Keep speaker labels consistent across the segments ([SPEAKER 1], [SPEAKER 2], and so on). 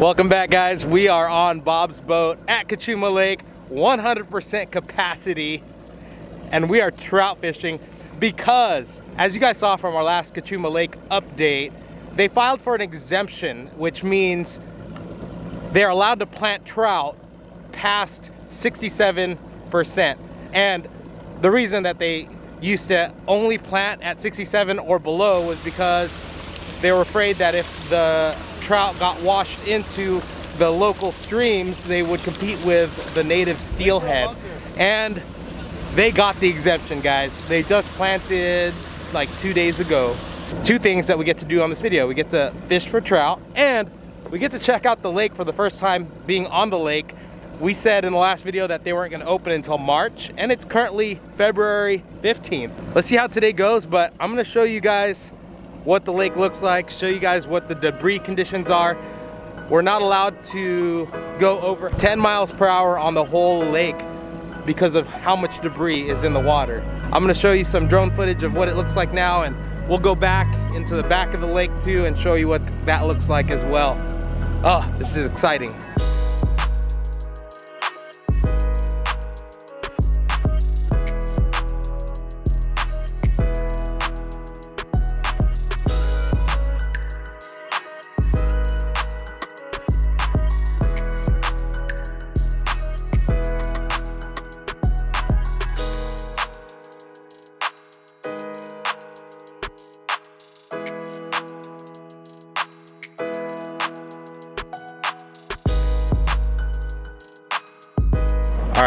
[SPEAKER 1] Welcome back guys. We are on Bob's boat at Cachuma Lake, 100% capacity, and we are trout fishing because, as you guys saw from our last Cachuma Lake update, they filed for an exemption, which means they're allowed to plant trout past 67%. And the reason that they used to only plant at 67 or below was because they were afraid that if the trout got washed into the local streams, they would compete with the native steelhead. And they got the exemption, guys. They just planted like two days ago. Two things that we get to do on this video. We get to fish for trout and we get to check out the lake for the first time being on the lake. We said in the last video that they weren't gonna open until March and it's currently February 15th. Let's see how today goes, but I'm gonna show you guys what the lake looks like, show you guys what the debris conditions are. We're not allowed to go over 10 miles per hour on the whole lake because of how much debris is in the water. I'm gonna show you some drone footage of what it looks like now and we'll go back into the back of the lake too and show you what that looks like as well. Oh, this is exciting.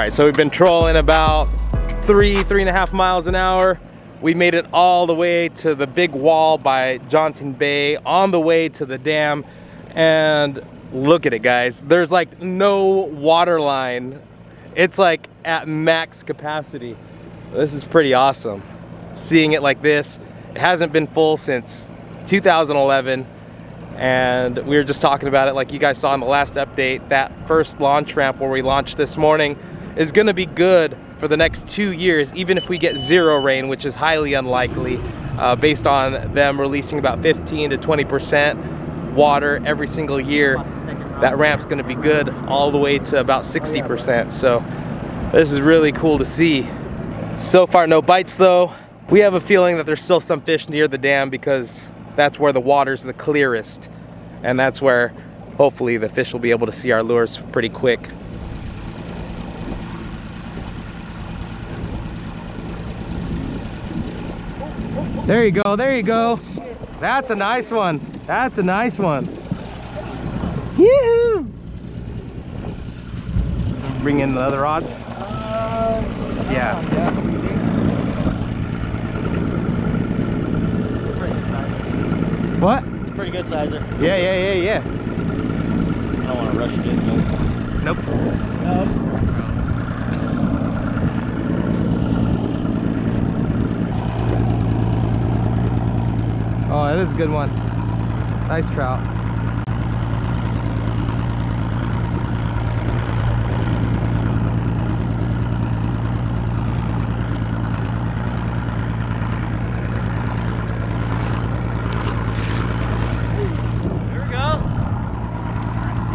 [SPEAKER 1] Right, so we've been trolling about three, three and a half miles an hour. We made it all the way to the big wall by Johnson Bay, on the way to the dam. And look at it, guys. There's like no water line. It's like at max capacity. This is pretty awesome. Seeing it like this, it hasn't been full since 2011 and we were just talking about it like you guys saw in the last update that first launch ramp where we launched this morning is going to be good for the next two years even if we get zero rain which is highly unlikely uh, based on them releasing about 15 to 20 percent water every single year. That ramp's going to be good all the way to about 60 percent. So this is really cool to see. So far no bites though. We have a feeling that there's still some fish near the dam because that's where the water's the clearest. And that's where hopefully the fish will be able to see our lures pretty quick. There you go, there you go. That's a nice one. That's a nice one. Yoo-hoo! Bring in the other rods? yeah. What?
[SPEAKER 2] Pretty good sizer.
[SPEAKER 1] Yeah, yeah, yeah, yeah.
[SPEAKER 2] I don't want to rush it in.
[SPEAKER 1] Nope. Oh, that is a good one. Nice trout.
[SPEAKER 2] There we go.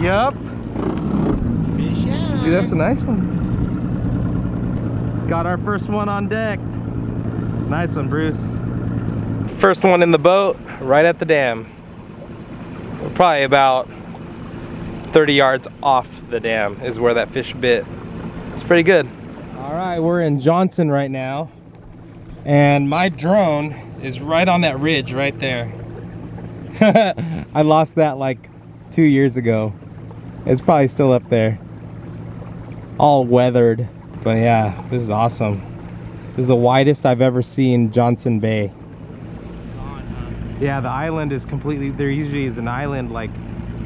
[SPEAKER 1] Yup.
[SPEAKER 2] Fish.
[SPEAKER 1] Dude, that's a nice one. Got our first one on deck. Nice one, Bruce. First one in the boat, right at the dam. Probably about 30 yards off the dam is where that fish bit. It's pretty good. All right, we're in Johnson right now. And my drone is right on that ridge right there. I lost that like two years ago. It's probably still up there. All weathered. But yeah, this is awesome. This is the widest I've ever seen Johnson Bay. Yeah, the island is completely, there usually is an island like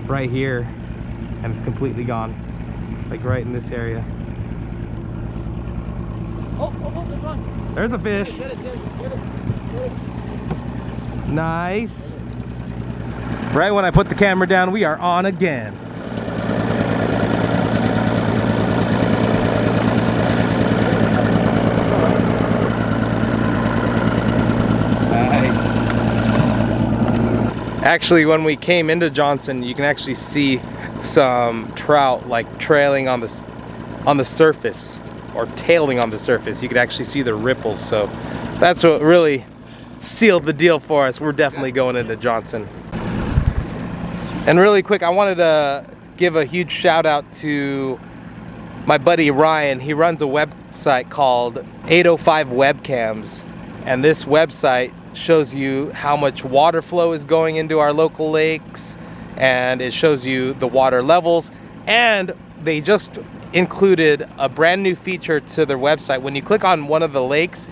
[SPEAKER 1] right here and it's completely gone. Like right in this area.
[SPEAKER 2] Oh, oh, oh, there's one.
[SPEAKER 1] There's a fish.
[SPEAKER 2] Get it, get it, get it.
[SPEAKER 1] Nice. Right when I put the camera down, we are on again. Nice. Actually, when we came into Johnson, you can actually see some trout like trailing on the on the surface or tailing on the surface. You could actually see the ripples. So that's what really sealed the deal for us. We're definitely going into Johnson. And really quick, I wanted to give a huge shout out to my buddy Ryan. He runs a website called 805 Webcams. And this website shows you how much water flow is going into our local lakes and it shows you the water levels. And they just included a brand new feature to their website. When you click on one of the lakes,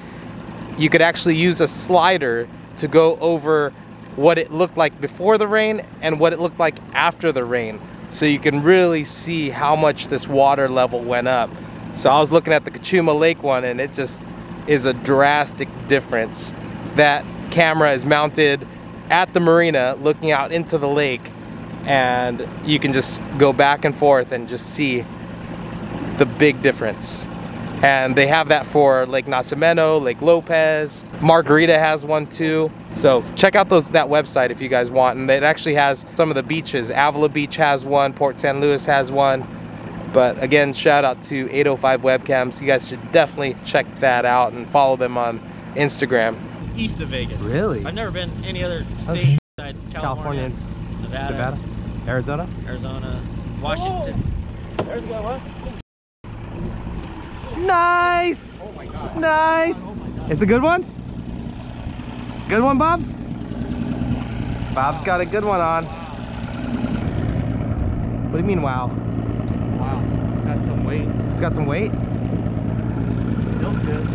[SPEAKER 1] you could actually use a slider to go over what it looked like before the rain and what it looked like after the rain. So you can really see how much this water level went up. So I was looking at the Cachuma Lake one and it just is a drastic difference. That camera is mounted at the marina looking out into the lake and you can just go back and forth and just see the big difference. And they have that for Lake Nacimiento, Lake Lopez, Margarita has one too. So check out those that website if you guys want. And it actually has some of the beaches. Avila Beach has one, Port San Luis has one. But again, shout out to 805 Webcams. You guys should definitely check that out and follow them on Instagram.
[SPEAKER 2] East of Vegas.
[SPEAKER 1] Really?
[SPEAKER 2] I've never been any other state
[SPEAKER 1] Okay.
[SPEAKER 2] besides
[SPEAKER 1] California,
[SPEAKER 2] California, Nevada,
[SPEAKER 1] Nevada, Arizona.
[SPEAKER 2] Arizona, Washington. Oh! There's that one.
[SPEAKER 1] Nice!
[SPEAKER 2] Oh my god.
[SPEAKER 1] Nice!
[SPEAKER 2] Oh my god.
[SPEAKER 1] It's a good one? Good one, Bob? Bob's got a good one on. What do you mean, wow?
[SPEAKER 2] Wow. It's got some weight.
[SPEAKER 1] It's got some weight?
[SPEAKER 2] Feels good.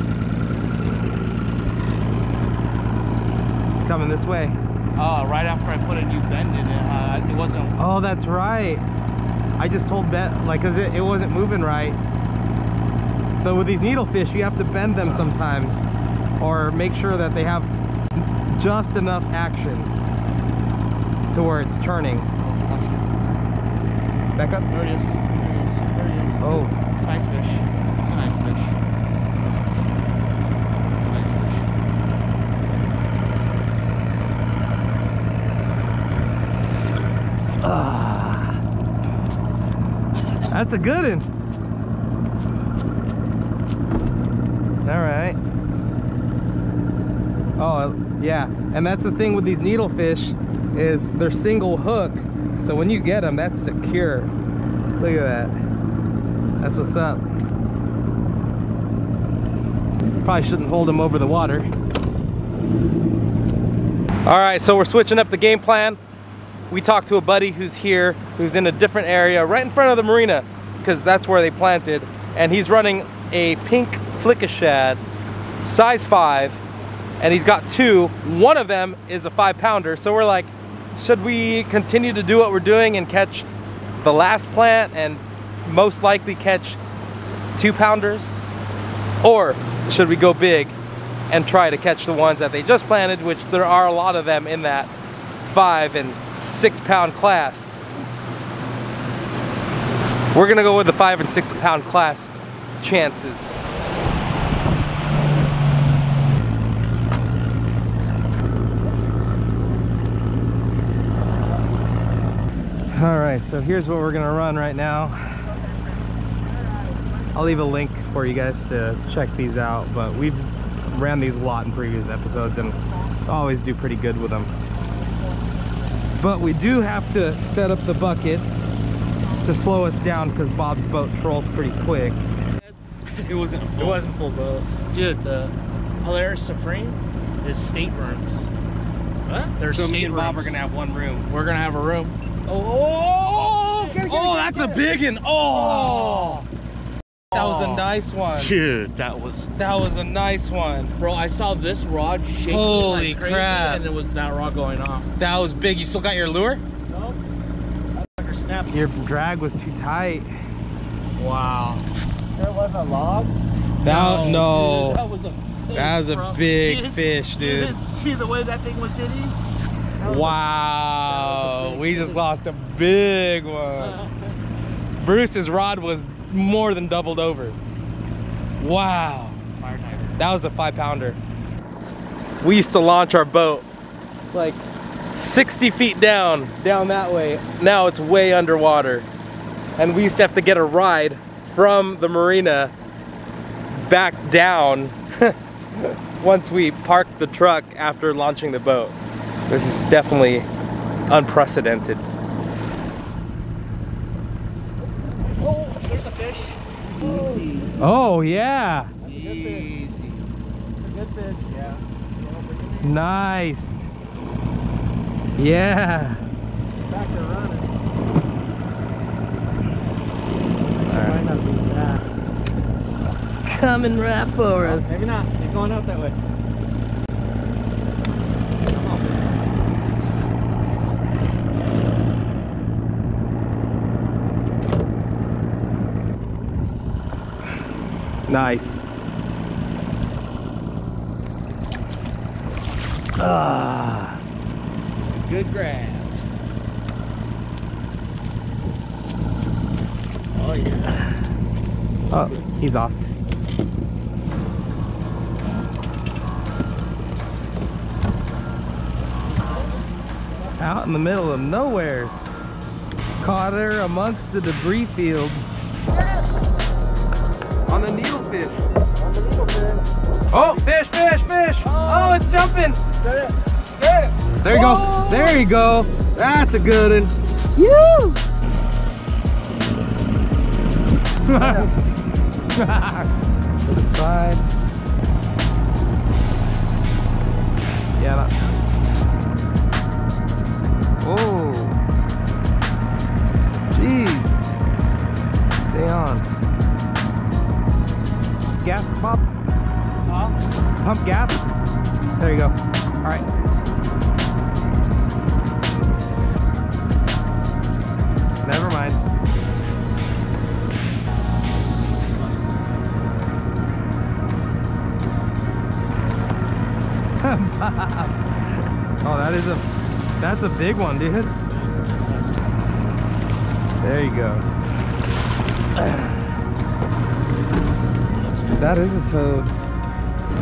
[SPEAKER 1] It's coming this way.
[SPEAKER 2] Oh, right after I put a new bend in it, uh, it wasn't.
[SPEAKER 1] Oh, that's right. I just told Bet, like, cause it, it wasn't moving right. So with these needlefish, you have to bend them sometimes or make sure that they have just enough action to where it's turning. Back up.
[SPEAKER 2] There it is. There it is. There it is.
[SPEAKER 1] Oh,
[SPEAKER 2] It's a nice fish. It's a nice fish. It's a nice fish.
[SPEAKER 1] That's a good one. All right. Oh, uh, yeah. And that's the thing with these needlefish is they're single hook. So when you get them, that's secure. Look at that. That's what's up. Probably shouldn't hold them over the water. All right, so we're switching up the game plan. We talked to a buddy who's here, who's in a different area, right in front of the marina, because that's where they planted. And he's running a pink Flicker Shad, size five, and he's got two. One of them is a five pounder. So we're like, should we continue to do what we're doing and catch the last plant and most likely catch two pounders? Or should we go big and try to catch the ones that they just planted, which there are a lot of them in that five and six pound class. We're gonna go with the five and six pound class chances. All right, so here's what we're gonna run right now. I'll leave a link for you guys to check these out, but we've ran these a lot in previous episodes and always do pretty good with them. But we do have to set up the buckets to slow us down because Bob's boat trolls pretty quick.
[SPEAKER 2] It wasn't a full.
[SPEAKER 1] It wasn't full boat.
[SPEAKER 2] Dude, the Polaris Supreme is staterooms. What? There's
[SPEAKER 1] so me and Bob are gonna have one room.
[SPEAKER 2] We're gonna have a room. Oh, get it, get it,
[SPEAKER 1] Oh, oh, oh
[SPEAKER 2] get it,
[SPEAKER 1] oh,
[SPEAKER 2] that's
[SPEAKER 1] a big one. Oh, that was a nice one.
[SPEAKER 2] Dude, that was.
[SPEAKER 1] That was a nice one.
[SPEAKER 2] Bro, I saw this rod shaking
[SPEAKER 1] Holy
[SPEAKER 2] like crazy,
[SPEAKER 1] crap.
[SPEAKER 2] and it was that rod going off.
[SPEAKER 1] That was big. You still got your lure?
[SPEAKER 2] No, that fucker snapped.
[SPEAKER 1] Your drag was too tight.
[SPEAKER 2] Wow. There was a log.
[SPEAKER 1] That no.
[SPEAKER 2] dude, that was a. Big,
[SPEAKER 1] That was a
[SPEAKER 2] bro.
[SPEAKER 1] big
[SPEAKER 2] You didn't-
[SPEAKER 1] fish,
[SPEAKER 2] You
[SPEAKER 1] dude.
[SPEAKER 2] didn't see the way that thing was hitting. That was a-
[SPEAKER 1] Wow,
[SPEAKER 2] big
[SPEAKER 1] we just lost a big one. Bruce's rod was more than doubled over. Wow, that was a five pounder. We used to launch our boat like 60 feet down, down that way. Now it's way underwater. And we used to have to get a ride from the marina back down once we parked the truck after launching the boat. This is definitely unprecedented.
[SPEAKER 2] Oh, there's a fish.
[SPEAKER 1] Oh yeah,
[SPEAKER 2] Easy.
[SPEAKER 1] good fish.
[SPEAKER 2] Yeah.
[SPEAKER 1] Nice. Yeah.
[SPEAKER 2] Back to running. Be that.
[SPEAKER 1] Coming right for us.
[SPEAKER 2] Maybe not. He's going out that way.
[SPEAKER 1] Nice. Ah.
[SPEAKER 2] Good grab. Oh yeah.
[SPEAKER 1] Oh, he's off. Out in the middle of nowheres. Caught her amongst the debris field. On the needlefish. Oh, fish, fish, fish! Oh, it's jumping! There you go. There you go. That's a good one. Woo! to the side. Yeah. Pump. There you go. All right. Never mind. oh, that is a that's a big one, dude. There you go. That is a toad.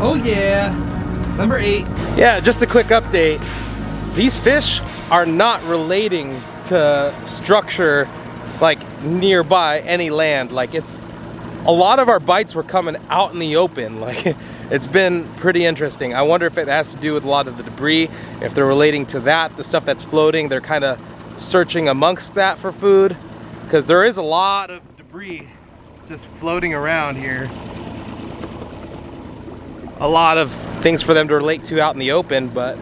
[SPEAKER 1] Oh yeah. Number 8. Yeah, just a quick update. These fish are not relating to structure like nearby any land. Like it's a lot of our bites were coming out in the open. Like it's been pretty interesting. I wonder if it has to do with a lot of the debris, if they're relating to that, the stuff that's floating, they're kind of searching amongst that for food because there is a lot of debris just floating around here. A lot of things for them to relate to out in the open, but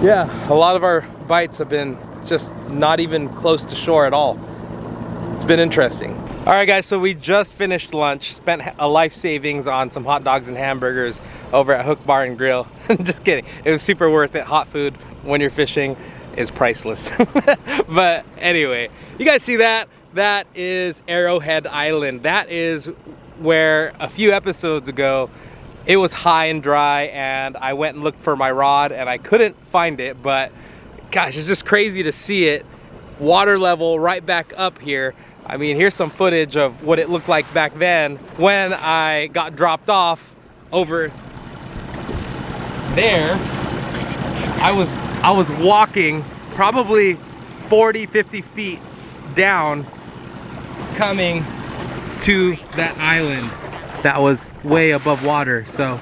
[SPEAKER 1] yeah, a lot of our bites have been just not even close to shore at all. It's been interesting. All right, guys, so we just finished lunch, spent a life savings on some hot dogs and hamburgers over at Hook Bar and Grill. just kidding. It was super worth it. Hot food when you're fishing is priceless. but anyway, you guys see that? That is Arrowhead Island. That is where a few episodes ago it was high and dry and I went and looked for my rod and I couldn't find it, but gosh, it's just crazy to see it water level right back up here. I mean, here's some footage of what it looked like back then when I got dropped off over there. I was I was walking probably 40, 50 feet down coming to that island that was way above water. So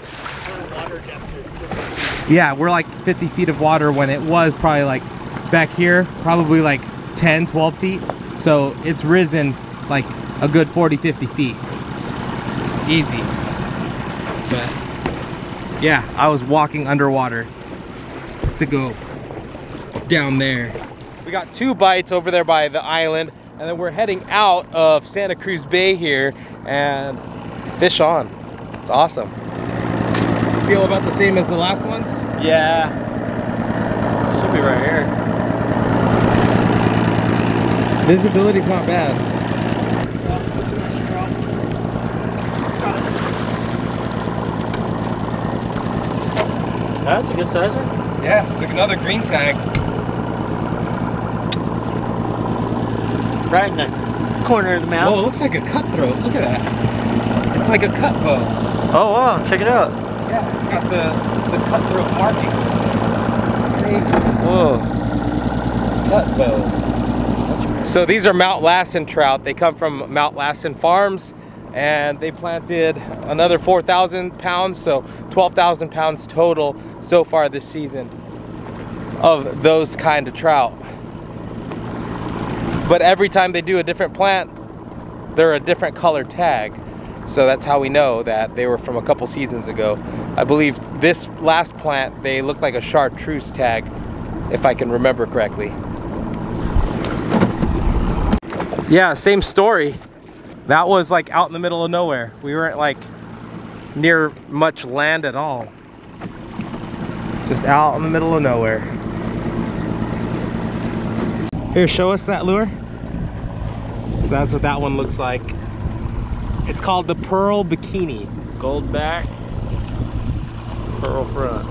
[SPEAKER 1] yeah, we're like 50 feet of water when it was probably like back here, probably like 10, 12 feet. So it's risen like a good 40, 50 feet. Easy. But yeah, I was walking underwater to go down there. We got two bites over there by the island, and then we're heading out of Santa Cruz Bay here and fish on. It's awesome. Feel about the same as the last ones?
[SPEAKER 2] Yeah. Should be right here.
[SPEAKER 1] Visibility's not bad.
[SPEAKER 2] That's a good sizer.
[SPEAKER 1] Yeah, it's like another green tag.
[SPEAKER 2] Right in the corner of the mouth.
[SPEAKER 1] Oh, it looks like a cutthroat. Look at that. It's like a cut bow.
[SPEAKER 2] Oh wow, check it out.
[SPEAKER 1] Yeah, it's got the, the cutthroat markings. crazy. Oh.
[SPEAKER 3] Cut bow.
[SPEAKER 1] So these are Mount Lassen trout. They come from Mount Lassen Farms and they planted another 4,000 pounds, so 12,000 pounds total so far this season of those kind of trout. But every time they do a different plant, they're a different color tag. So that's how we know that they were from a couple seasons ago. I believe this last plant, they look like a chartreuse tag, if I can remember correctly. Yeah, same story. That was like out in the middle of nowhere. We weren't like near much land at all. Just out in the middle of nowhere. Here, show us that lure. So that's what that one looks like. It's called the Pearl Bikini. Gold back, pearl front.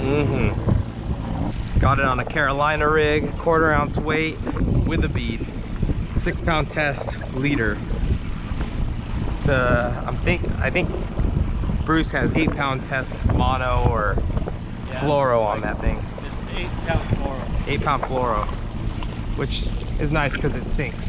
[SPEAKER 1] Mm-hmm. Got it on a Carolina rig, quarter ounce weight with a bead. Six pound test leader. To, I'm think, I think Bruce has eight pound test mono or
[SPEAKER 2] Yeah,
[SPEAKER 1] fluoro on that thing.
[SPEAKER 2] It's eight pound fluoro.
[SPEAKER 1] Eight pound fluoro, which is nice because it sinks.